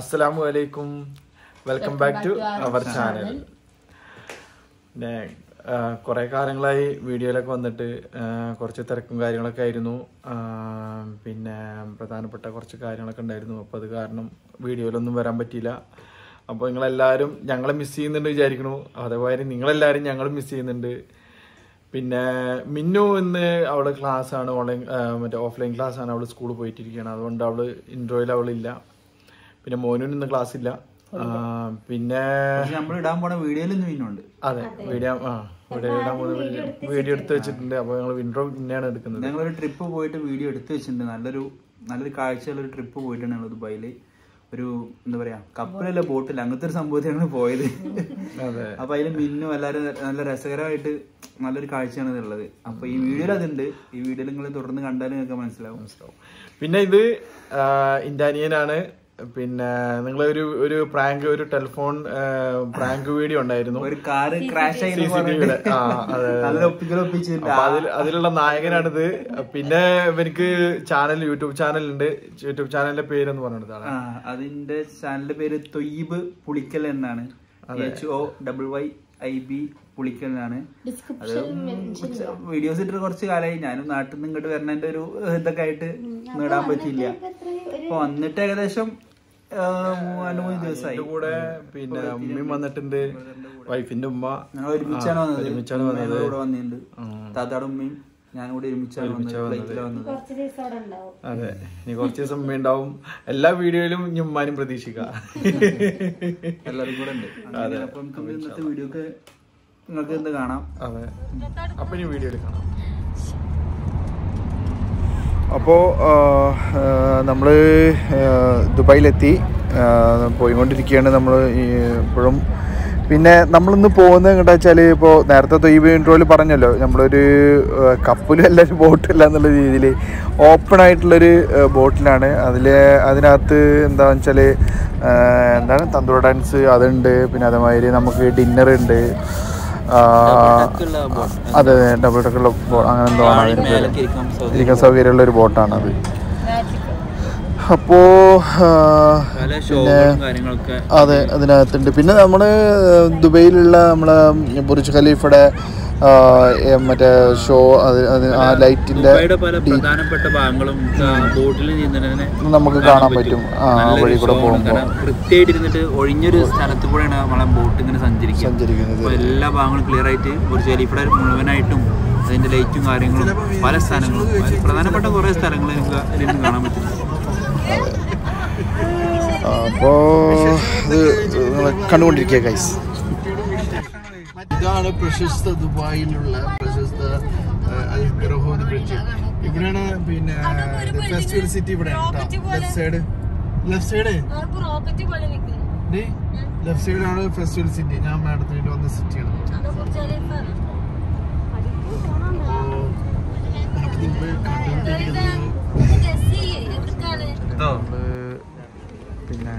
അസ്സലാമു അലൈക്കും. Welcome back to our channel കുറെ കാലങ്ങളായി വീഡിയോയിലൊക്കെ വന്നിട്ട് കുറച്ച് തിരക്കും കാര്യങ്ങളൊക്കെ ആയിരുന്നു. പിന്നെ പ്രധാനപ്പെട്ട കുറച്ച് കാര്യങ്ങളൊക്കെ ഉണ്ടായിരുന്നു. അപ്പോൾ അത് കാരണം വീഡിയോയിലൊന്നും വരാൻ പറ്റിയില്ല. അപ്പോൾ നിങ്ങളെല്ലാവരും ഞങ്ങളെ മിസ് ചെയ്യുന്നുണ്ട് വിചാരിക്കണു അതേപോലെ നിങ്ങളെല്ലാവരും ഞങ്ങൾ മിസ് ചെയ്യുന്നുണ്ട്. പിന്നെ മിന്നു ഇന്ന് അവൾ ക്ലാസ് ആണ് ഓൺലൈൻ മറ്റേ ഓഫ്ലൈൻ ക്ലാസ് ആണ് അവൾ സ്കൂളിൽ പോയിട്ടിരിക്കുകയാണ് അതുകൊണ്ട് അവൾ ഇൻട്രോയിൽ അവളില്ല. പിന്നെ മോനും ഇന്ന് ക്ലാസ് ഇല്ല. പിന്നെ നമ്മൾ ഇടാൻ പോണ പിന്നുണ്ട് അതെ വീഡിയോ ആ വീഡിയോ ഇടാൻ പോകുന്ന വീഡിയോ വീഡിയോ എടുത്ത് വെച്ചിട്ടുണ്ട്. അപ്പോൾ ഞങ്ങൾ ഇൻട്രോ പിന്നെയാണ് എടുക്കുന്നത്. ഞങ്ങളൊരു ട്രിപ്പ് പോയിട്ട് വീഡിയോ എടുത്ത് വെച്ചിട്ടുണ്ട്. നല്ലൊരു നല്ലൊരു കാഴ്ചയുള്ള ഒരു ട്രിപ്പ് പോയിട്ടാണ് ഞങ്ങൾ ദുബായിൽ. ഒരു എന്താ പറയാ കപ്പലല്ല ബോട്ടിൽ അങ്ങനത്തെ ഒരു സംഭവത്തിലാണ് പോയത്. അപ്പൊ അതിൽ മിന്നും എല്ലാരും നല്ല രസകരമായിട്ട് നല്ലൊരു കാഴ്ചയാണ് ഇതുള്ളത് അപ്പൊ ഈ വീഡിയോയിൽ അതുണ്ട്. ഈ വീഡിയോയിൽ നിങ്ങൾ തുടർന്ന് കണ്ടാലും നിങ്ങൾക്ക് മനസ്സിലാവും. പിന്നെ ഇത് ഇന്ത്യാനിയനാണ് പിന്നെ നിങ്ങൾ ഒരു ഒരു പ്രാങ്ക് ഒരു ടെലിഫോൺ പ്രാങ്ക് വീഡിയോ ഉണ്ടായിരുന്നു ഒരു കാറ് ക്രാഷ് അതിൽ അതിലുള്ള നായകനാണിത്. പിന്നെ എനിക്ക് ചാനൽ യൂട്യൂബ് ചാനൽ ഉണ്ട്. യൂട്യൂബ് ചാനലിന്റെ പേര് എന്ന് ആ അതിന്റെ ചാനലിന്റെ പേര് തൊയ്ബ് പുളിക്കൽ എന്നാണ്. H O double Y I B Pulikkal എന്നാണ്. അത് വീഡിയോസ് ഇട്ടിട്ട് കുറച്ച് കാലമായി ഞാനും നാട്ടിൽ നിന്ന് ഇങ്ങോട്ട് വരണേന്റെ ഒരു ഇതൊക്കെ ആയിട്ട് നേടാൻ പറ്റിയില്ല. അപ്പൊ വന്നിട്ട് ഏകദേശം മൂന്ന് ദിവസമായി കൂടെ പിന്നെ ഉമ്മയും വന്നിട്ടുണ്ട്. വൈഫിന്റെ ഉമ്മ. ഞങ്ങൾ ഒരുമിച്ചാണ് വന്നത്. ഒരുമിച്ചാണ് വന്നത്. കൂടെ വന്നിട്ടുണ്ട്. താത്താടെ ഉമ്മയും ഞാനും കൂടെ ഒരുമിച്ചാണ് വന്നത്. കുറച്ച് ദിവസം ഉണ്ടാവും. അതെ. ഇനി കുറച്ച് ദിവസം ഉമ്മ ഉണ്ടാവും. എല്ലാ വീഡിയോയിലും ഇനി ഉമ്മാനും പ്രതീക്ഷിക്കാം. എല്ലാവരും കൂടെ ഉണ്ട്. അതെ. അപ്പം നമുക്ക് ഇന്നത്തെ വീഡിയോ ഒക്കെ നിങ്ങൾക്ക് എന്ത് കാണാം. അതെ. അപ്പൊ ഇനി വീഡിയോയിൽ കാണാം. അപ്പോൾ നമ്മൾ ദുബായിലെത്തി പോയിക്കൊണ്ടിരിക്കുകയാണ് നമ്മൾ ഇപ്പോഴും. പിന്നെ നമ്മളിന്ന് പോകുന്നത് എന്താ വെച്ചാൽ ഇപ്പോൾ നേരത്തെ തൊയ്യബ് ഇൻട്രോയിൽ പറഞ്ഞല്ലോ നമ്മളൊരു കപ്പലും അല്ല ഒരു ബോട്ടില്ല എന്നുള്ള രീതിയിൽ ഓപ്പൺ ആയിട്ടുള്ളൊരു ബോട്ടിലാണ് അതിൽ അതിനകത്ത് എന്താണെന്ന് വെച്ചാൽ എന്താണ് തന്തൂർ ഡാൻസ് അതുണ്ട്. പിന്നെ അതേമാതിരി നമുക്ക് ഡിന്നർ ഉണ്ട്. അതെ ഡബിൾ ടക്കുള്ള ബോട്ട് അങ്ങനെ എന്തോ ആണ് ഇരിക്കാൻ സൗകര്യമുള്ള ഒരു അത്. അപ്പോ പിന്നെ അതെ അതിനകത്തുണ്ട്. പിന്നെ നമ്മൾ ദുബൈയിലുള്ള നമ്മളെ ബുർജ് ഖലീഫയുടെ മറ്റേ ഷോ ആ ലൈറ്റിന്റെ പ്രധാനപ്പെട്ട ഭാഗങ്ങളും ബോട്ടിൽ നമുക്ക് കാണാൻ പറ്റും. ആ വഴി കൂടെ പോകുമ്പോൾ വൃത്തിയായിട്ട് ഇരുന്നിട്ട് ഒഴിഞ്ഞൊരു സ്ഥലത്ത് കൂടെയാണ് നമ്മളെ ബോട്ട് ഇങ്ങനെ സഞ്ചരിക്കുക. സഞ്ചരിക്കുന്നത്. അപ്പോൾ എല്ലാ ഭാഗങ്ങളും ക്ലിയർ ആയിട്ട് ഒരു ചെലിപ്പട മുഴുവനായിട്ടും അതിന്റെ ലൈറ്റും കാര്യങ്ങളും പല സ്ഥലങ്ങളും പ്രധാനപ്പെട്ട കുറേ സ്ഥലങ്ങൾ ഇതിൽ കാണാൻ പറ്റും. അപ്പോ ഇത് കണ്ടുകൊണ്ടിരിക്കുക ഗൈസ് ഇതാണ് പ്രശസ്ത ദുബായിലുള്ള പ്രശസ്ത അൽ റഹോദ് ബ്രിഡ്ജ്. ഇവിടെയാണ് പിന്നെ ഫെസ്റ്റിവൽ സിറ്റി ഇവിടെ left side left side rocket പോലെ. നിൽക്കുന്നു ലെഫ്റ്റ് സൈഡാണ് ഫെസ്റ്റിവൽ സിറ്റി ഞാൻ മാഡത്തിനായിട്ട് വന്ന സിറ്റിയാണ് അത് കുറച്ച് പിന്നെ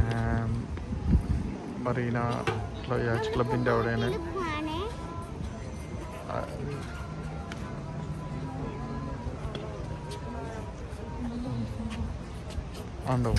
മറീന യാച്ച് ക്ലബിന്റെ അവിടെയാണ് ആ, ഉണ്ടോ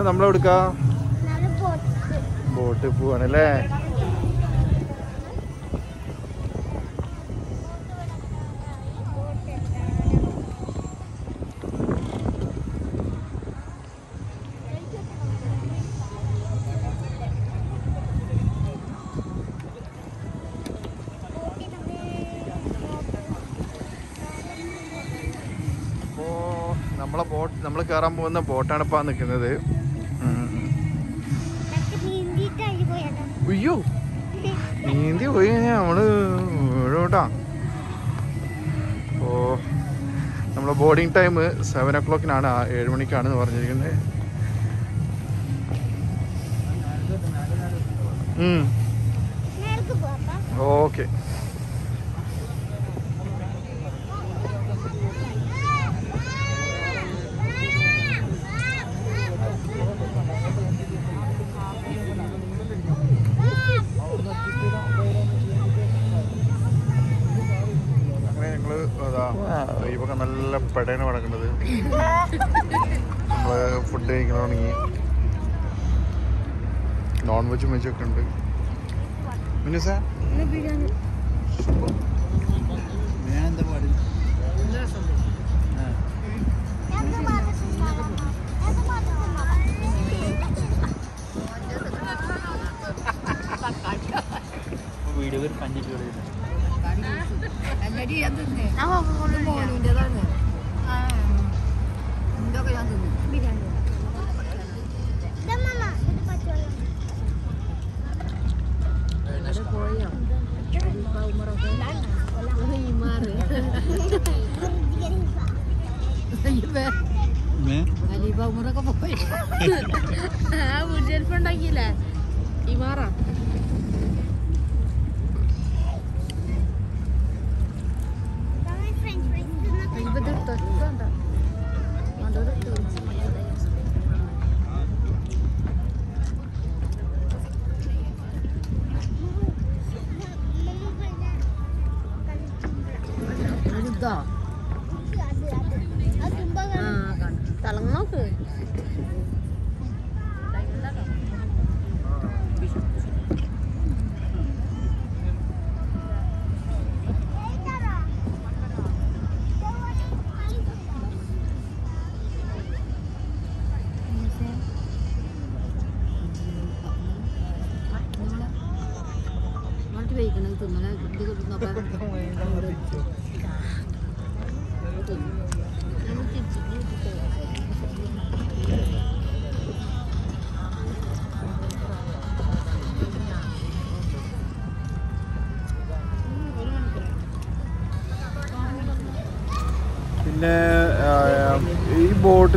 പിന്നെ നമ്മളെവിടുക്ക? ബോട്ട് പോവാണല്ലേ? നമ്മളെ ബോട്ട് നമ്മൾ കയറാൻ പോകുന്ന ബോട്ടാണ് ഇപ്പോൾ നിൽക്കുന്നത് അയ്യോ. നീന്തി പോയി കഴിഞ്ഞാൽ നമ്മൾ വീഴോട്ടാ. ഓ നമ്മളെ ബോർഡിങ് ടൈം സെവൻ ഒ ക്ലോക്കിനാണ് ഏഴ് മണിക്കാണ് പറഞ്ഞിരിക്കുന്നത് ഓക്കെ പെടയാണ് കിടക്കുന്നത് നമ്മൾ ഫുഡ് കഴിക്കണ തുടങ്ങി. നോൺ വെജും വെജും ഒക്കെ ഉണ്ട്. മിനുസ? だなんだ。ろう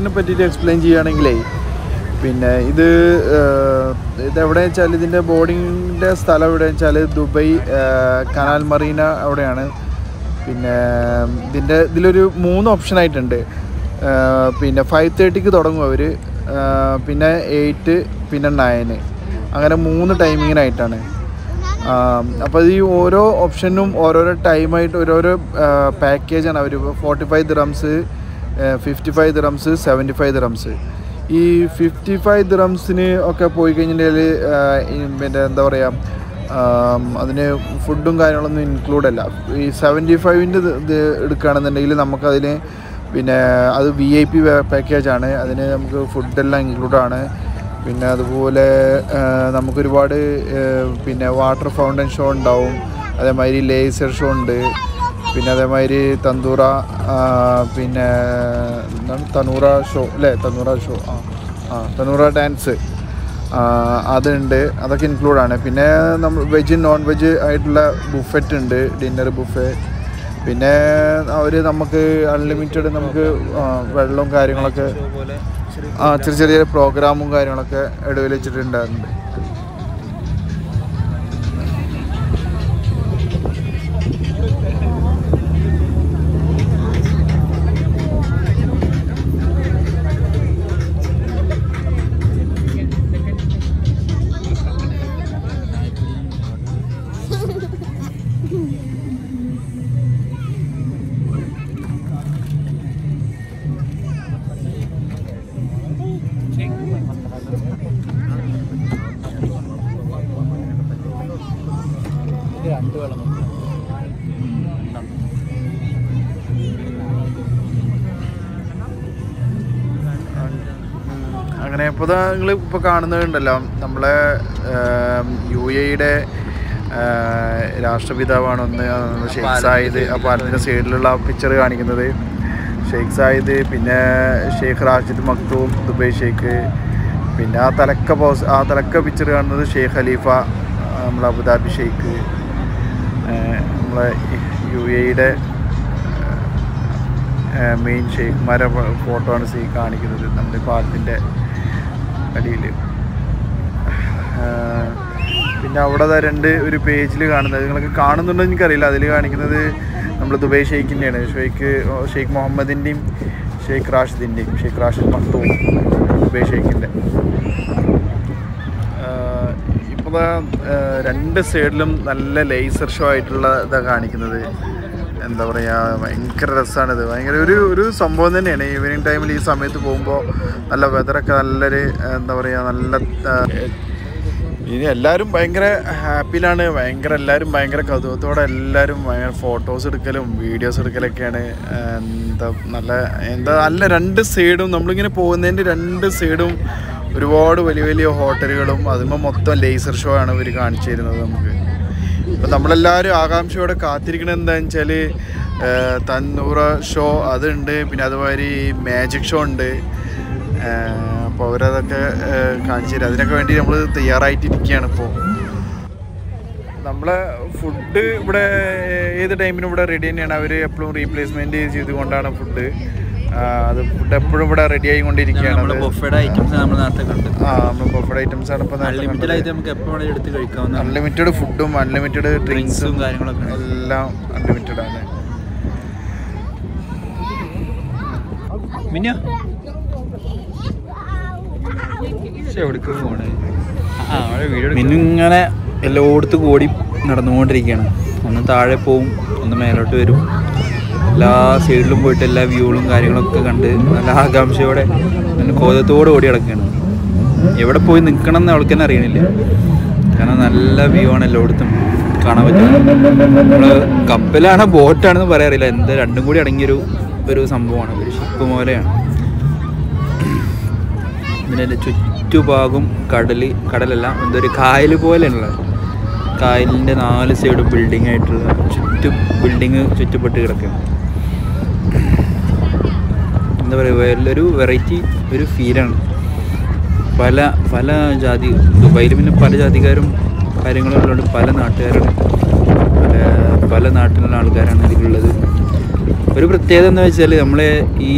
ബോട്ടിനെ പറ്റിയിട്ട് എക്സ്പ്ലെയിൻ ചെയ്യുകയാണെങ്കിലേ പിന്നെ ഇത് ഇത് ഇതെവിടെ വെച്ചാൽ ഇതിന്റെ ബോർഡിങ്ങിന്റെ സ്ഥലം എവിടെ വെച്ചാൽ ദുബൈ കനാൽ മറീന അവിടെയാണ്. പിന്നെ ഇതിന്റെ ഇതിലൊരു മൂന്ന് ഓപ്ഷൻ ആയിട്ടുണ്ട്. പിന്നെ ഫൈവ് തേർട്ടിക്ക് തുടങ്ങും അവർ പിന്നെ എയ്റ്റ് പിന്നെ നയന് അങ്ങനെ മൂന്ന് ടൈമിങ്ങിനായിട്ടാണ് അപ്പോൾ ഈ ഓരോ ഓപ്ഷനും ഓരോരോ ടൈമായിട്ട് ഓരോരോ പാക്കേജാണ് അവർ forty five dirhams fifty five dirhams seventy five dirhams ഈ ഫിഫ്റ്റി ഫൈവ് ദിറംസിന് ഒക്കെ പോയി കഴിഞ്ഞിട്ടുണ്ടെങ്കിൽ പിന്നെ എന്താ പറയുക അതിന് ഫുഡും കാര്യങ്ങളൊന്നും ഇൻക്ലൂഡ് അല്ല. ഈ സെവന്റി ഫൈവിന്റെ ഇത് എടുക്കുകയാണെന്നുണ്ടെങ്കിൽ നമുക്കതിന് പിന്നെ അത് വി ഐ പി പാക്കേജാണ് അതിന് നമുക്ക് ഫുഡെല്ലാം ഇൻക്ലൂഡാണ് പിന്നെ അതുപോലെ നമുക്കൊരുപാട് പിന്നെ വാട്ടർ ഫൗണ്ടൻ ഷോ ഉണ്ടാവും. അതേമാതിരി ലേസർ ഷോ ഉണ്ട്. പിന്നെ അതേമാതിരി തന്തൂറ പിന്നെ എന്താണ്? തനൂറ ഷോ അല്ലേ? തനൂറ ഷോ ആ ആ തനൂറ ഡാൻസ് അതുണ്ട്. അതൊക്കെ ഇൻക്ലൂഡാണ് പിന്നെ നമ്മൾ വെജ് നോൺ വെജ് ആയിട്ടുള്ള ബുഫറ്റ് ഉണ്ട്. Dinner buffet. പിന്നെ അവർ നമുക്ക് അൺലിമിറ്റഡ് നമുക്ക് വെള്ളവും കാര്യങ്ങളൊക്കെ ആ ചെറിയ ചെറിയ പ്രോഗ്രാമും കാര്യങ്ങളൊക്കെ ഇടയിൽ വെച്ചിട്ടുണ്ടായിരുന്നു രണ്ട് വെള്ളം അങ്ങനെ ഇപ്പോൾ നിങ്ങൾ ഇപ്പോൾ കാണുന്നുണ്ടല്ലോ നമ്മളെ യു എയുടെ രാഷ്ട്രപിതാവാണ് ഒന്ന് ഷെയ്ഖ് സായിദ് അപ്പോൾ അതിന്റെ സൈഡിലുള്ള പിക്ചർ കാണിക്കുന്നത്. ഷെയ്ഖ് സായിദ് പിന്നെ sheikh Rashid Maktoum Dubai sheikh. പിന്നെ ആ തലക്ക പോസ് ആ തലക്ക പിക്ചർ കാണുന്നത് ഷെയ്ഖ് ഖലീഫ നമ്മൾ നമ്മളെ അബുദാബി ഷെയ്ഖ്. നമ്മളെ യു എയുടെ മെയിൻ ഷെയ്ഖ്മാരെ ഫോട്ടോ ആണ് സീ കാണിക്കുന്നത് നമ്മുടെ പാലത്തിന്റെ അടിയിൽ. പിന്നെ അവിടെ രണ്ട് ഒരു പേജിൽ കാണുന്നത്. നിങ്ങൾക്ക് കാണുന്നുണ്ടോ എനിക്കറിയില്ല. അതിൽ കാണിക്കുന്നത് നമ്മൾ ദുബൈ ഷെയ്ഖിന്റെയാണ്. ഷെയ്ഖ് ഷെയ്ഖ് മുഹമ്മദിന്റെയും ഷെയ്ഖ് റാഷിദിന്റെയും ഷെയ്ഖ് റാഷിദ് മക്തൂം ദുബൈ ഷെയ്ഖിന്റെ. ഇപ്പോൾ രണ്ട് സൈഡിലും നല്ല ലേസർ ഷോ ആയിട്ടുള്ള ഇതാണ് കാണിക്കുന്നത്. എന്താ പറയുക ഭയങ്കര രസമാണിത് ഭയങ്കര ഒരു ഒരു സംഭവം തന്നെയാണ്. ഈവനിങ് ടൈമിൽ ഈ സമയത്ത് പോകുമ്പോൾ നല്ല വെതറൊക്കെ നല്ലൊരു എന്താ പറയുക നല്ല ഇനി എല്ലാവരും ഭയങ്കര ഹാപ്പിയിലാണ് ഭയങ്കര എല്ലാവരും ഭയങ്കര കൗതുകത്തോടെ എല്ലാവരും ഭയങ്കര ഫോട്ടോസ് എടുക്കലും വീഡിയോസ് എടുക്കലൊക്കെയാണ്. എന്താ നല്ല എന്താ നല്ല രണ്ട് സൈഡും നമ്മളിങ്ങനെ പോകുന്നതിന്റെ രണ്ട് സൈഡും ഒരുപാട് വലിയ വലിയ ഹോട്ടലുകളും അതിന്മേൽ മൊത്തം ലേസർ ഷോ ആണ് ഇവർ കാണിച്ചു തരുന്നത് നമുക്ക്. അപ്പം നമ്മളെല്ലാവരും ആകാംക്ഷയോടെ കാത്തിരിക്കണത് എന്താണെന്ന് വെച്ചാൽ തന്നൂറ ഷോ അതുണ്ട് പിന്നെ അതുമാതിരി മാജിക് ഷോ ഉണ്ട്. അപ്പോൾ അവരതൊക്കെ കാണിച്ചു തരും. അതിനൊക്കെ വേണ്ടി നമ്മൾ തയ്യാറായിട്ടിരിക്കുകയാണ് ഇപ്പോൾ നമ്മളെ ഫുഡ് ഇവിടെ ഏത് ടൈമിനും ഇവിടെ റെഡി തന്നെയാണ്. അവർ എപ്പോഴും റീപ്ലേസ്മെന്റ് ചെയ്തുകൊണ്ടാണ് ഫുഡ് അത് ഫുഡ് എപ്പോഴും ഇവിടെ റെഡി ആയിക്കൊണ്ടിരിക്കുകയാണ് നമ്മുടെ അത് ഐറ്റംസ് നമ്മൾ കണ്ടു ആ നമ്മൾ ബഫഡ് ഐറ്റംസ് ആണ് ഇപ്പോൾ അൺലിമിറ്റഡ് ആയിട്ട് നമുക്ക് എപ്പോൾ വേണമെങ്കിലും എടുത്ത് കഴിക്കാവുന്ന അൺലിമിറ്റഡ് ഫുഡും അൺലിമിറ്റഡ് ഡ്രിങ്ക്സും കാര്യങ്ങളൊക്കെ എല്ലാം അൺലിമിറ്റഡ് ആണ്. മിന്നോ? എവിടേക്ക് പോണേ? മിന്നു ഇങ്ങനെ എല്ലായിടത്തും കൂടി നടന്നുകൊണ്ടിരിക്കുകയാണ്. ഒന്ന് താഴെ പോവും ഒന്ന് മേലോട്ട് വരും. എല്ലാ സൈഡിലും പോയിട്ട് എല്ലാ വ്യൂകളും കാര്യങ്ങളൊക്കെ കണ്ട് നല്ല ആകാംക്ഷയോടെ നല്ല കോതത്തോടെ ഓടി കിടക്കുകയാണ് എവിടെ പോയി നിൽക്കണം എന്ന് അവൾക്ക് തന്നെ അറിയണില്ല. കാരണം നല്ല വ്യൂ ആണ് എല്ലായിടത്തും കാണാൻ പറ്റുന്നത്. നമ്മൾ കപ്പലാണോ ബോട്ടാണെന്ന് പറയാറില്ല എന്ത് രണ്ടും കൂടി അടങ്ങിയൊരു ഒരു സംഭവമാണ്. ഒരു ഷിപ്പ് പോലെയാണ്. ഇതിന്റെ ചുറ്റുഭാഗം കടൽ കടലല്ല എന്തൊരു കായൽ പോലെയാണുള്ളത്. കായലിന്റെ നാല് സൈഡും ബിൽഡിംഗ് ആയിട്ടുള്ള ചുറ്റും ബിൽഡിങ് ചുറ്റപ്പെട്ട് കിടക്കുകയാണ്. എന്താ പറയുക വേറൊരു വെറൈറ്റി ഒരു ഫീലാണ് പല പല ജാതി ദുബായിൽ പിന്നെ പല ജാതിക്കാരും കാര്യങ്ങളും ഉള്ളതുകൊണ്ട് പല നാട്ടുകാരാണ്. പല പല നാട്ടിലുള്ള ആൾക്കാരാണ് ഇതിലുള്ളത്. ഒരു പ്രത്യേകത എന്ന് വെച്ചാൽ നമ്മളെ ഈ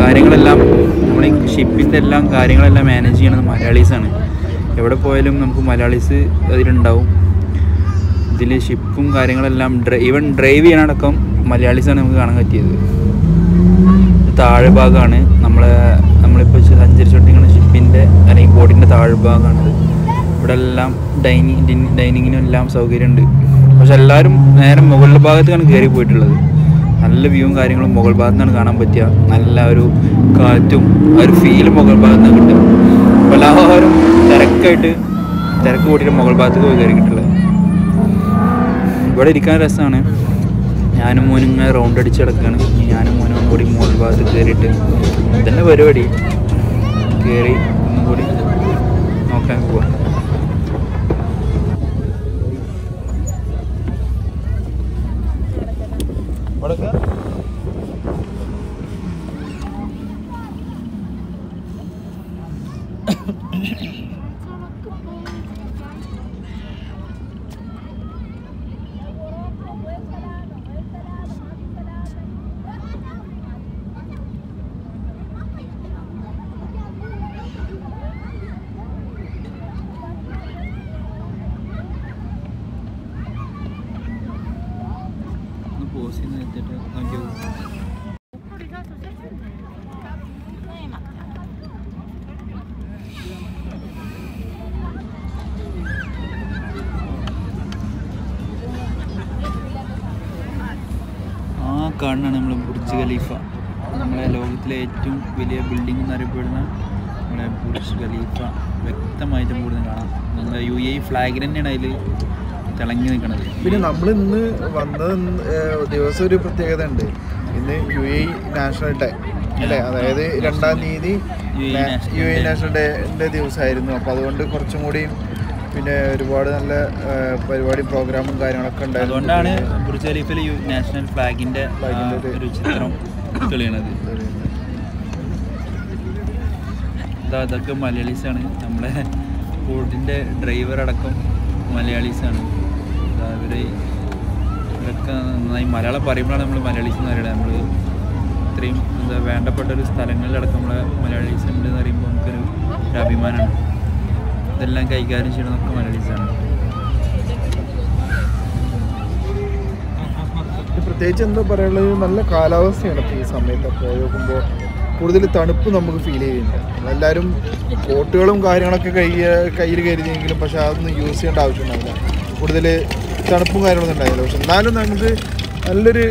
കാര്യങ്ങളെല്ലാം നമ്മുടെ ഈ ഷിപ്പിന്റെ എല്ലാം കാര്യങ്ങളെല്ലാം മാനേജ് ചെയ്യണത് മലയാളീസാണ് എവിടെ പോയാലും നമുക്ക് മലയാളീസ് അതിലുണ്ടാവും. ഇതിൽ ഷിപ്പും കാര്യങ്ങളെല്ലാം ഡ്രൈ ഈവൻ ഡ്രൈവ് ചെയ്യാനടക്കം മലയാളീസാണ് നമുക്ക് കാണാൻ പറ്റിയത്. താഴെ ഭാഗമാണ് നമ്മളെ നമ്മളിപ്പോൾ സഞ്ചരിച്ചുകൊണ്ടിരിക്കുന്ന ഷിപ്പിന്റെ അല്ലെങ്കിൽ ബോട്ടിന്റെ താഴെ ഭാഗമാണത് ഇവിടെ എല്ലാം ഡൈനിങ് ഡൈനിങ്ങിനും എല്ലാം സൗകര്യമുണ്ട്. പക്ഷെ എല്ലാവരും നേരെ മുകളിലെ ഭാഗത്താണ് കയറി പോയിട്ടുള്ളത്. നല്ല വ്യൂവും കാര്യങ്ങളും മുകൾ ഭാഗത്തു നിന്നാണ് കാണാൻ പറ്റുക. നല്ല ഒരു കാറ്റും ഒരു ഫീൽ മുകൾ ഭാഗത്ത് നിന്ന് കിട്ടും അപ്പോൾ എല്ലാവരും തിരക്കായിട്ട് തിരക്ക് കൂട്ടിയിട്ട് മുകൾ ഭാഗത്തേക്ക് പോയി കയറിയിട്ടുള്ളത്. ഇവിടെ ഇരിക്കാൻ രസമാണ്. ഞാനും മോനും ഇങ്ങനെ റൗണ്ട് അടിച്ച് കിടക്കുകയാണ് ഇനി ഞാനും മോനും കൂടി മോൾ ഭാഗത്ത് കയറിയിട്ട് ഇതന്നെ പരിപാടി. കയറി ഒന്നും കൂടി നോക്കാൻ പോവാം. ഒന്ന് പോസ് ചെയ്ത് നിർത്തിയിട്ട് നോക്കിയോ ആ കാണുന്നതാണ് നമ്മൾ ബുർജ് ഖലീഫ. നമ്മളെ ലോകത്തിലെ ഏറ്റവും വലിയ ബിൽഡിംഗ് എന്നറിയപ്പെടുന്ന നമ്മളെ ബുർജ് ഖലീഫ വ്യക്തമായിട്ട് കൂടുതൽ കാണാം. നമ്മുടെ യു എ ഫ്ലാഗ് തന്നെയാണ് അതിൽ തിളങ്ങി നിൽക്കുന്നത് പിന്നെ നമ്മൾ ഇന്ന് വന്നത് ദിവസം ഒരു പ്രത്യേകത ഉണ്ട്. ഇന്ന് യു എ നാഷണൽ ഡേ അല്ലേ അതായത് രണ്ടാം തീയതി യു എ നാഷണൽ ഡേ ദിവസമായിരുന്നു. അപ്പോൾ അതുകൊണ്ട് കുറച്ചും കൂടി പിന്നെ ഒരുപാട് നല്ല പരിപാടി പ്രോഗ്രാമും കാര്യങ്ങളൊക്കെ ഉണ്ടായിരുന്നു. അതുകൊണ്ടാണ് ബുർജ് ഖലീഫിൽ യു നാഷണൽ ഫ്ലാഗിന്റെ ഒരു- ചിത്രം തെളിയണത്. ഇതാ ഇതൊക്കെ മലയാളീസാണ്. നമ്മുടെ ബോട്ടിന്റെ ഡ്രൈവർ അടക്കം മലയാളീസാണ്. ഇതാ ഇവർ ഇവരൊക്കെ നന്നായി മലയാളം പറയുമ്പോഴാണ് നമ്മൾ മലയാളീസ് എന്ന് പറയുന്നത്. നമ്മൾ ഇത്രയും എന്താ വേണ്ടപ്പെട്ട ഒരു സ്ഥലങ്ങളിലടക്കം നമ്മളെ മലയാളീസ് ഉണ്ട് എന്ന് പറയുമ്പോൾ നമുക്കൊരു ഒരു അഭിമാനമാണ്. ഇതെല്ലാം കൈകാര്യം ചെയ്യണമൊക്കെ മലയാളീസാണ്. പ്രത്യേകിച്ച് എന്താ പറയുള്ളത് നല്ല കാലാവസ്ഥയാണ് ഈ സമയത്ത്. പോയി നോക്കുമ്പോൾ കൂടുതൽ തണുപ്പ് നമുക്ക് ഫീൽ ചെയ്യുന്നുണ്ട്. എല്ലാവരും കോട്ടുകളും കാര്യങ്ങളൊക്കെ കൈ കയ്യിൽ കരുതിയെങ്കിലും പക്ഷേ അതൊന്നും യൂസ് ചെയ്യേണ്ട ആവശ്യമുണ്ടാവില്ല. കൂടുതൽ തണുപ്പും കാര്യങ്ങളൊന്നും ഉണ്ടായില്ല പക്ഷെ എന്നാലും നമുക്ക് നല്ലൊരു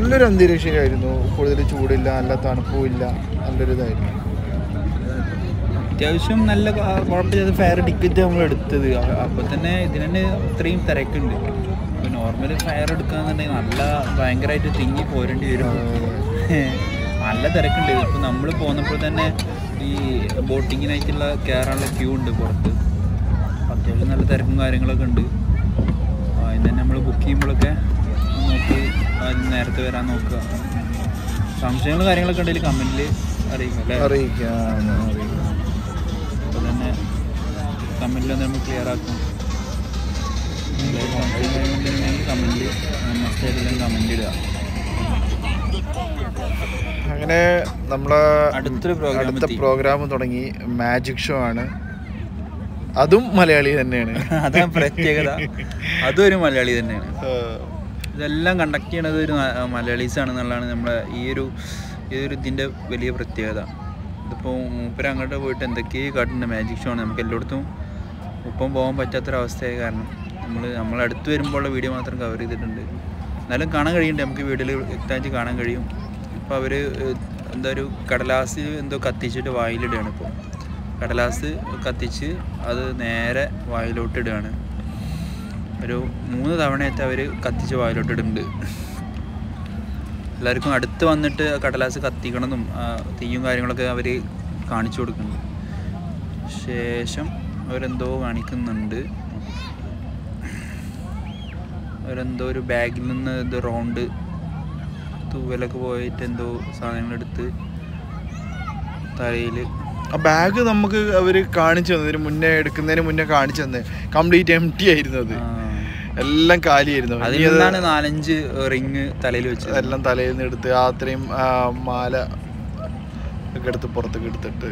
നല്ലൊരു അന്തരീക്ഷമായിരുന്നു. കൂടുതൽ ചൂടില്ല നല്ല തണുപ്പും ഇല്ല നല്ലൊരു ഇതായിരുന്നു അത്യാവശ്യം നല്ല കുഴപ്പമില്ലാത്ത ഫയർ ടിക്കറ്റ് നമ്മൾ എടുത്തത്. അപ്പോൾ തന്നെ ഇതിന് തന്നെ ഇത്രയും തിരക്കുണ്ട്. ഇപ്പോൾ നോർമൽ ഫയർ എടുക്കാന്നുണ്ടെങ്കിൽ നല്ല ഭയങ്കരമായിട്ട് തിങ്ങി പോരേണ്ടി വരും. നല്ല തിരക്കുണ്ട്. ഇപ്പോൾ നമ്മൾ പോന്നപ്പോൾ തന്നെ ഈ ബോട്ടിങ്ങിനായിട്ടുള്ള കയറാനുള്ള ക്യൂ ഉണ്ട് പുറത്ത്. അത്യാവശ്യം നല്ല തിരക്കും കാര്യങ്ങളൊക്കെ ഉണ്ട്. അതിന് തന്നെ നമ്മൾ ബുക്ക് ചെയ്യുമ്പോഴൊക്കെ നോക്കി നേരത്തെ വരാൻ നോക്കുക. സംശയങ്ങൾ കാര്യങ്ങളൊക്കെ ഉണ്ടെങ്കിൽ കമന്റിൽ അറിയിക്കും അല്ലേ? അറിയിക്കാം. കമന്റിൽ വന്ന് നമ്മൾ ക്ലിയർ ആക്കും കമന്റ് ഇടുക. അങ്ങനെ നമ്മളെ അടുത്തൊരു അടുത്ത പ്രോഗ്രാം തുടങ്ങി. മാജിക് ഷോ ആണ്. അതും മലയാളി തന്നെയാണ്. അതാണ് പ്രത്യേകത. അതും ഒരു മലയാളി തന്നെയാണ്. ഇതെല്ലാം കണ്ടക്ട് ചെയ്യണത് ഒരു മലയാളീസ് ആണെന്നുള്ളതാണ് നമ്മളെ ഈ ഒരു ഈ ഒരു ഇതിന്റെ വലിയ പ്രത്യേകത. ഇതിപ്പോൾ മൂപ്പര് അങ്ങോട്ട് പോയിട്ട് എന്തൊക്കെയോ കാട്ടുണ്ട്. മാജിക് ഷോ ആണ്. നമുക്ക് എല്ലായിടത്തും ഒപ്പം പോകാൻ പറ്റാത്തൊരവസ്ഥയായ കാരണം നമ്മൾ നമ്മൾ അടുത്ത് വരുമ്പോഴുള്ള വീഡിയോ മാത്രം കവർ ചെയ്തിട്ടുണ്ട്. എന്നാലും കാണാൻ കഴിയുന്നുണ്ട്. നമുക്ക് വീഡിയോയിൽ വ്യക്തമായിട്ട് കാണാൻ കഴിയും. ഇപ്പോൾ അവർ എന്താ ഒരു കടലാസ് എന്തോ കത്തിച്ചിട്ട് വായിലിടുകയാണ് ഇപ്പോൾ കടലാസ് കത്തിച്ച് അത് നേരെ വായിലോട്ട് ഇടുകയാണ്. ഒരു മൂന്ന് തവണയത്തെ അവർ കത്തിച്ച് വായിലോട്ട് ഇടുന്നുണ്ട്. എല്ലാവർക്കും അടുത്ത് വന്നിട്ട് കടലാസ് കത്തിക്കണമെന്നും തീയും കാര്യങ്ങളൊക്കെ അവർ കാണിച്ചു കൊടുക്കുന്നുണ്ട്. ശേഷം അവരെന്തോ കാണിക്കുന്നുണ്ട്. അവരെന്തോ ഒരു ബാഗിൽ നിന്ന് ഇത് റൗണ്ട് തൂവലൊക്കെ പോയിട്ട് എന്തോ സാധനങ്ങളെടുത്ത് തലയിൽ ആ ബാഗ് നമുക്ക് അവർ കാണിച്ചു തന്നതിന് മുന്നേ എടുക്കുന്നതിന് മുന്നേ കാണിച്ചു തന്നെ. കംപ്ലീറ്റ് എം ടി ആയിരുന്നു അത്. എല്ലാം കാലിയായിരുന്നു. അതിൽ ഇനി അത് നിന്നാണ് നാലഞ്ച് റിങ് തലയിൽ വെച്ചത്. എല്ലാം തലയിൽ നിന്ന് എടുത്ത് അത്രയും മാല ഒക്കെ എടുത്ത് പുറത്തൊക്കെ എടുത്തിട്ട്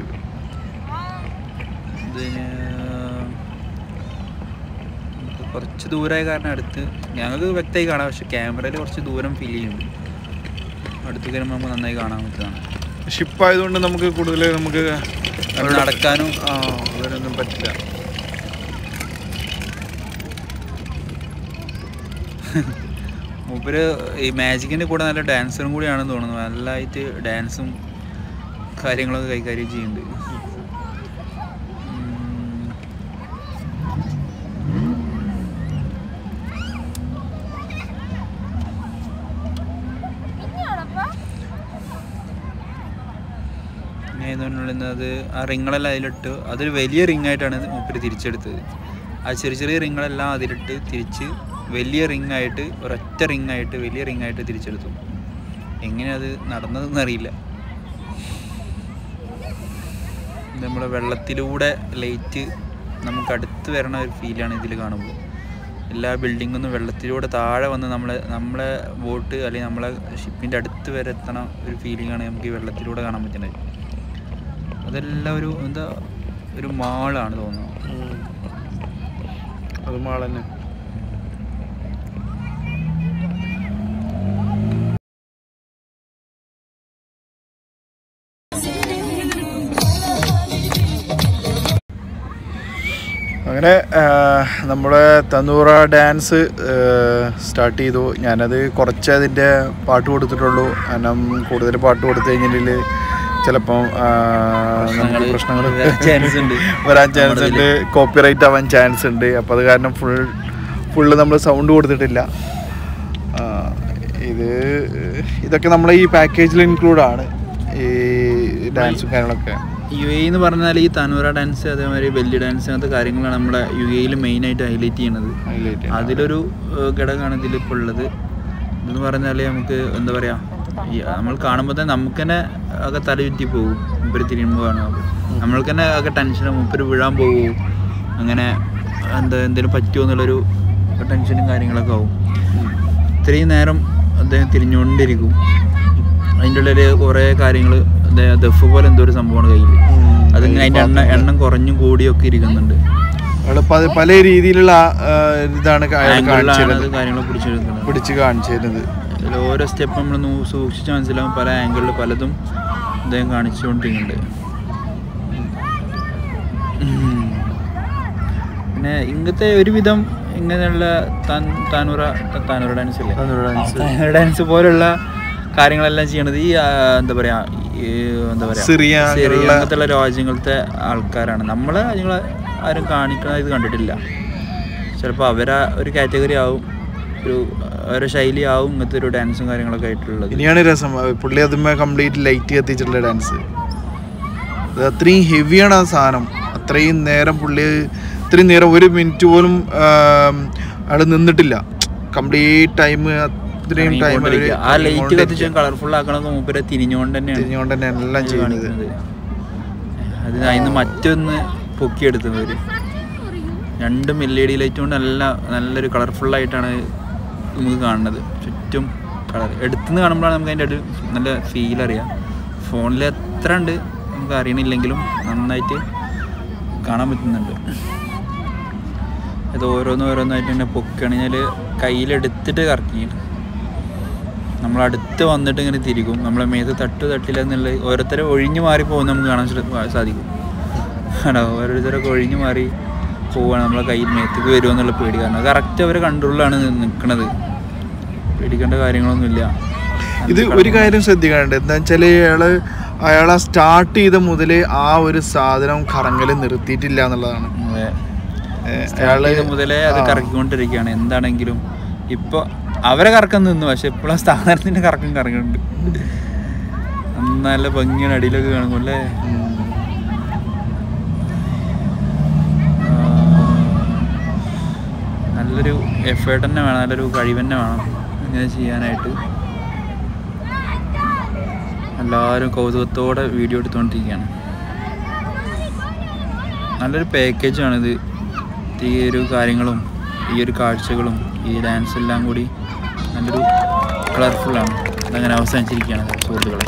ഇതിന് കുറച്ച് ദൂരമായ കാരണം അടുത്ത് ഞങ്ങൾക്ക് വ്യക്തമായി കാണാം പക്ഷെ ക്യാമറയിൽ കുറച്ച് ദൂരം ഫീൽ ചെയ്യുന്നുണ്ട്. അടുത്ത് വരുമ്പോൾ നമുക്ക് നന്നായി കാണാൻ പറ്റുന്നതാണ്. ഷിപ്പ് ആയതുകൊണ്ട് നമുക്ക് കൂടുതൽ നമുക്ക് നടക്കാനും അവരൊന്നും പറ്റില്ല. മൂപ്പര് ഈ മാജിക്കിന്റെ കൂടെ നല്ല ഡാൻസറും കൂടിയാണെന്ന് തോന്നുന്നു. നല്ലതായിട്ട് ഡാൻസും കാര്യങ്ങളൊക്കെ കൈകാര്യം ചെയ്യുന്നുണ്ട്. ഇതുകൊണ്ടുള്ളത് ആ റിങ്ങളെല്ലാം അതിലിട്ട്. അതൊരു വലിയ റിംഗ് ആയിട്ടാണ് മൂപ്പര് തിരിച്ചെടുത്തത്. ആ ചെറിയ ചെറിയ റിങ്ങളെല്ലാം അതിലിട്ട് തിരിച്ച് വലിയ റിംഗ് ആയിട്ട് ഒരൊറ്റ റിംഗ് ആയിട്ട് വലിയ റിംഗ് ആയിട്ട് തിരിച്ചെടുത്തു. എങ്ങനെ അത് നടന്നതെന്ന് അറിയില്ല. നമ്മുടെ വെള്ളത്തിലൂടെ ലൈറ്റ് നമുക്ക് അടുത്ത് വരണ ഒരു ഫീലാണ് ഇതിൽ കാണുമ്പോൾ. എല്ലാ ബിൽഡിങ്ങൊന്നും വെള്ളത്തിലൂടെ താഴെ വന്ന് നമ്മളെ നമ്മളെ ബോട്ട് അല്ലെങ്കിൽ നമ്മളെ ഷിപ്പിന്റെ അടുത്ത് വരെ എത്തണ ഒരു ഫീലിംഗ് ആണ് നമുക്ക് ഈ വെള്ളത്തിലൂടെ കാണാൻ പറ്റുന്നത്. അതെല്ലാം ഒരു എന്താ ഒരു മാളാണ് തോന്നുന്നു. അത് മാളന്നെ അങ്ങനെ നമ്മുടെ തന്നൂറ ഡാൻസ് സ്റ്റാർട്ട് ചെയ്തു. ഞാനത് കുറച്ച് അതിന്റെ പാട്ട് കൊടുത്തിട്ടുള്ളൂ. കാരണം കൂടുതൽ പാട്ട് കൊടുത്തു കഴിഞ്ഞിട്ടുണ്ടെങ്കിൽ ചിലപ്പം ആ, നമുക്ക് പ്രശ്നങ്ങൾ വരാൻ ചാൻസ് ഉണ്ട്. കോപ്പിറൈറ്റ് ആവാൻ ചാൻസ് ഉണ്ട്. അപ്പോൾ അത് കാരണം ഫുൾ ഫുള്ള് നമ്മൾ സൗണ്ട് കൊടുത്തിട്ടില്ല. ഇത് ഇതൊക്കെ നമ്മളെ ഈ പാക്കേജിൽ ഇൻക്ലൂഡ് ആണ്. ഈ ഡാൻസും കാര്യങ്ങളൊക്കെ. യു എ എന്ന് പറഞ്ഞാൽ ഈ തനൂര ഡാൻസ് അതേമാതിരി ബെല്ലി ഡാൻസ് അങ്ങനത്തെ കാര്യങ്ങളാണ് നമ്മുടെ യു എയിൽ മെയിനായിട്ട് ഹൈലൈറ്റ് ചെയ്യണത്. അതിലൊരു ഘടകമാണ് ഇതിലിപ്പോൾ ഉള്ളത്. എന്ന് പറഞ്ഞാൽ നമുക്ക് എന്താ പറയുക നമ്മൾ കാണുമ്പോൾ തന്നെ നമുക്ക് തന്നെ ഒക്കെ തല ചുറ്റി പോകും മുപ്പര് തിരിയുമ്പോൾ കാണുമ്പോൾ നമ്മൾക്ക് തന്നെ ഒക്കെ ടെൻഷൻ മുപ്പര് വീഴാൻ പോകും അങ്ങനെ എന്താ എന്തേലും പറ്റുമോ എന്നുള്ളൊരു ടെൻഷനും കാര്യങ്ങളൊക്കെ ആവും. ഇത്രയും നേരം അദ്ദേഹം തിരിഞ്ഞുകൊണ്ടിരിക്കും. അതിന്റെ ഉള്ളിൽ കുറേ കാര്യങ്ങൾ ദഫ് പോലെ എന്തോ ഒരു സംഭവമാണ് കയ്യിൽ. അതിങ്ങനെ അതിന്റെ എണ്ണ എണ്ണം കുറഞ്ഞും കൂടിയൊക്കെ ഇരിക്കുന്നുണ്ട്. പല രീതിയിലുള്ള ഇതാണ് കാര്യങ്ങൾ പിടിച്ചു പിടിച്ച് കാണിച്ചു തരുന്നത് അതിൽ ഓരോ സ്റ്റെപ്പ് നമ്മൾ സൂക്ഷിച്ച് മനസ്സിലാവും പല ആംഗിളിൽ പലതും അദ്ദേഹം കാണിച്ചുകൊണ്ടിരിക്കുന്നുണ്ട്. പിന്നെ ഇങ്ങനത്തെ ഒരുവിധം ഇങ്ങനെയുള്ള താനൂറ താനൂറ ഡാൻസ് അല്ലേ താനൂറ ഡാൻസ് പോലുള്ള കാര്യങ്ങളെല്ലാം ചെയ്യണത് ഈ എന്താ പറയാ എന്താ പറയാ സിറിയ അങ്ങനത്തെ രാജ്യങ്ങളത്തെ ആൾക്കാരാണ്. നമ്മളെ നിങ്ങൾ ആരും കാണിക്കണ ഇത് കണ്ടിട്ടില്ല. ചിലപ്പോൾ അവരാ ഒരു കാറ്റഗറി ആവും. ഒരു ഓരോ ശൈലിയാവും ഇങ്ങനത്തെ ഒരു ഡാൻസും കാര്യങ്ങളൊക്കെ ആയിട്ടുള്ളത്. ഇനിയാണ് രസം. പുള്ളി അതുമ്മേ കംപ്ലീറ്റ് ലൈറ്റ് കത്തിച്ചിട്ടുള്ള ഡാൻസ് അത് അത്രയും ഹെവിയാണ് ആ സാധനം. അത്രയും നേരം പുള്ളി ഇത്രയും നേരം ഒരു മിനിറ്റ് പോലും അവിടെ നിന്നിട്ടില്ല. കംപ്ലീറ്റ് ടൈം അത്രയും ടൈം. ആ ലൈറ്റ് കത്തിച്ച് കളർഫുൾ ആക്കണത് മൂപ്പരെ തിരിഞ്ഞുകൊണ്ട് തന്നെയാണ്. തിരിഞ്ഞുകൊണ്ട് തന്നെ എല്ലാം ചെയ്യുന്നത് അത് അതിന് മറ്റൊന്ന് പൊക്കിയെടുത്തത് ഒരു രണ്ടും എൽ ഇ ഡി ലൈറ്റ് കൊണ്ട് നല്ല നല്ലൊരു കളർഫുൾ ആയിട്ടാണ് നമുക്ക് കാണുന്നത്. ചുറ്റും കളർ. എടുത്തുനിന്ന് കാണുമ്പോഴാണ് നമുക്ക് അതിന്റെ ഒരു നല്ല ഫീൽ അറിയാം. ഫോണിൽ എത്ര ഉണ്ട് നമുക്ക് അറിയണില്ലെങ്കിലും നന്നായിട്ട് കാണാൻ പറ്റുന്നുണ്ട്. ഇത് ഓരോന്ന് ഓരോന്നായിട്ട് ഇങ്ങനെ പൊക്കുകയാണെങ്കിൽ കയ്യിലെടുത്തിട്ട് കറക്കി നമ്മൾ അടുത്ത് വന്നിട്ട് ഇങ്ങനെ തിരിക്കും. നമ്മളെ മേത്ത് തട്ട് തട്ടില്ല എന്നുള്ള ഓരോരുത്തരെ ഒഴിഞ്ഞു മാറി പോകുന്ന നമുക്ക് കാണാൻ സാധിക്കും. ആണോ? ഓരോരുത്തരൊക്കെ ഒഴിഞ്ഞു മാറി പോവാണ് നമ്മളെ കയ്യിൽ മേത്തേക്ക് വരുമോ എന്നുള്ള പേടി. കാരണം കറക്റ്റ് അവരെ കൺട്രോളിലാണ് നിൽക്കുന്നത് പേടിക്കേണ്ട കാര്യങ്ങളൊന്നുമില്ല. ഇത് ഒരു കാര്യം ശ്രദ്ധിക്കാനുണ്ട്. എന്താ വെച്ചാൽ അയാൾ അയാളെ സ്റ്റാർട്ട് ചെയ്ത മുതൽ ആ ഒരു സാധനം കറങ്ങൽ നിർത്തിയിട്ടില്ല എന്നുള്ളതാണ്. അയാൾ മുതലേ അത്. കറക്കിക്കൊണ്ടിരിക്കുകയാണ്. എന്താണെങ്കിലും ഇപ്പൊ അവരെ കറക്കം നിന്നു. പക്ഷെ ഇപ്പോഴും സ്ഥാനത്തിന്റെ കറക്കം കറങ്ങുന്നുണ്ട്. നല്ല ഭംഗിയാണ് അടിയിലൊക്കെ കാണുമ്പോൾ അല്ലേ? നല്ലൊരു എഫേർട്ട് തന്നെ വേണം നല്ലൊരു കഴിവ് തന്നെ വേണം ഇങ്ങനെ ചെയ്യാനായിട്ട്. എല്ലാവരും കൗതുകത്തോടെ വീഡിയോ എടുത്തുകൊണ്ടിരിക്കുകയാണ്. നല്ലൊരു പാക്കേജാണിത് ഈ ഒരു കാര്യങ്ങളും ഈ ഒരു കാഴ്ചകളും ഈ ഡാൻസ് എല്ലാം കൂടി നല്ലൊരു കളർഫുള്ളാണ് അതങ്ങനെ അവസാനിച്ചിരിക്കുകയാണ് സുഹൃത്തുക്കളെ.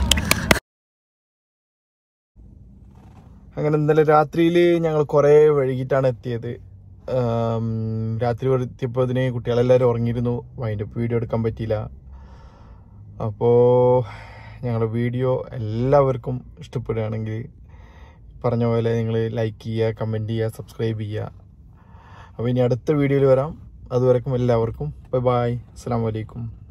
അങ്ങനെ ഇന്നലെ രാത്രിയിൽ ഞങ്ങൾ കുറേ വൈകിട്ടാണ് എത്തിയത്. രാത്രി വരുത്തിയപ്പോൾ ഇതിന് കുട്ടികളെല്ലാവരും ഉറങ്ങിയിരുന്നു. അതിന്റെ വീഡിയോ എടുക്കാൻ പറ്റിയില്ല. അപ്പോൾ ഞങ്ങളുടെ വീഡിയോ എല്ലാവർക്കും ഇഷ്ടപ്പെടുകയാണെങ്കിൽ പറഞ്ഞ പോലെ നിങ്ങൾ ലൈക്ക് ചെയ്യുക കമന്റ് ചെയ്യുക സബ്സ്ക്രൈബ് ചെയ്യുക. അപ്പോൾ ഇനി അടുത്ത വീഡിയോയിൽ വരാം. അതുവരെക്കും എല്ലാവർക്കും. ബൈ ബായ് അസ്സാം വലൈക്കും